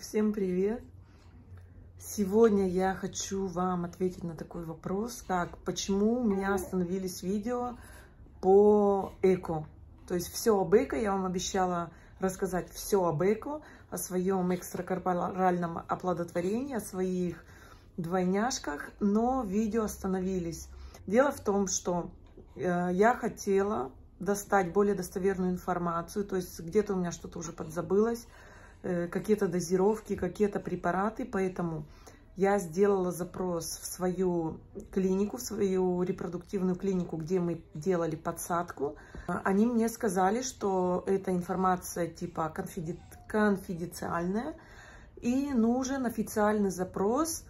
Всем привет! Сегодня я хочу вам ответить на такой вопрос, как почему у меня остановились видео по эко. То есть все об эко, я вам обещала рассказать все об эко, о своем экстракорпоральном оплодотворении, о своих двойняшках, но видео остановились. Дело в том, что э, я хотела достать более достоверную информацию, то есть где-то у меня что-то уже подзабылось, какие-то дозировки, какие-то препараты, поэтому я сделала запрос в свою клинику, в свою репродуктивную клинику, где мы делали подсадку. Они мне сказали, что эта информация типа конфиди... конфиденциальная и нужен официальный запрос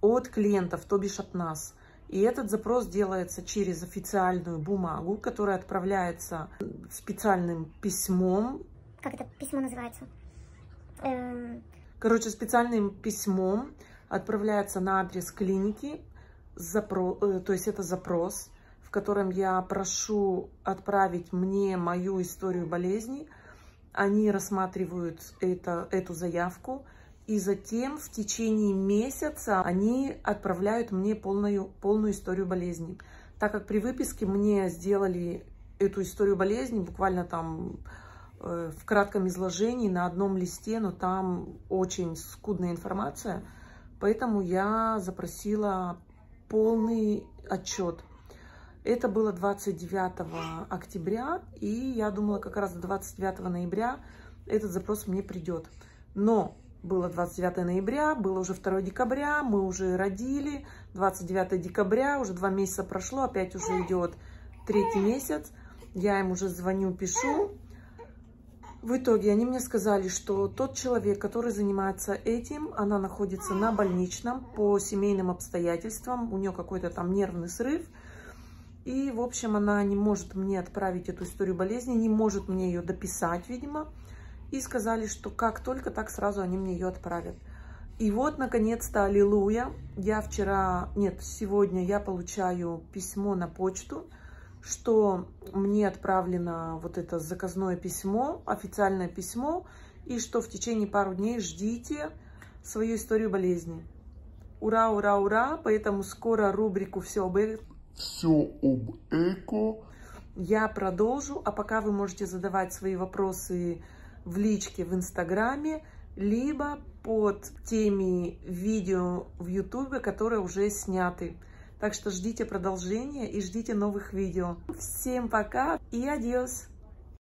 от клиентов, то бишь от нас. И этот запрос делается через официальную бумагу, которая отправляется специальным письмом. Как это письмо называется? Эм... Короче, специальным письмом отправляется на адрес клиники, запро... Э, то есть это запрос, в котором я прошу отправить мне мою историю болезни. Они рассматривают это, эту заявку, и затем в течение месяца они отправляют мне полную, полную историю болезни. Так как при выписке мне сделали эту историю болезни буквально там в кратком изложении на одном листе, но там очень скудная информация, поэтому я запросила полный отчет. Это было 29 октября, и я думала, как раз 29 ноября этот запрос мне придет. Но было 29 ноября, было уже 2 декабря, мы уже родили. 29 декабря, уже два месяца прошло, опять уже идет третий месяц. Я им уже звоню, пишу. В итоге они мне сказали, что тот человек, который занимается этим, она находится на больничном по семейным обстоятельствам. У нее какой-то там нервный срыв. И, в общем, она не может мне отправить эту историю болезни, не может мне ее дописать, видимо и сказали, что как только, так сразу они мне ее отправят. И вот, наконец-то, аллилуйя, я вчера, нет, сегодня я получаю письмо на почту, что мне отправлено вот это заказное письмо, официальное письмо, и что в течение пару дней ждите свою историю болезни. Ура, ура, ура! Поэтому скоро рубрику «Все об, э... Все об эко» я продолжу, а пока вы можете задавать свои вопросы в личке в Инстаграме, либо под теми видео в Ютубе, которые уже сняты. Так что ждите продолжения и ждите новых видео. Всем пока и адьос!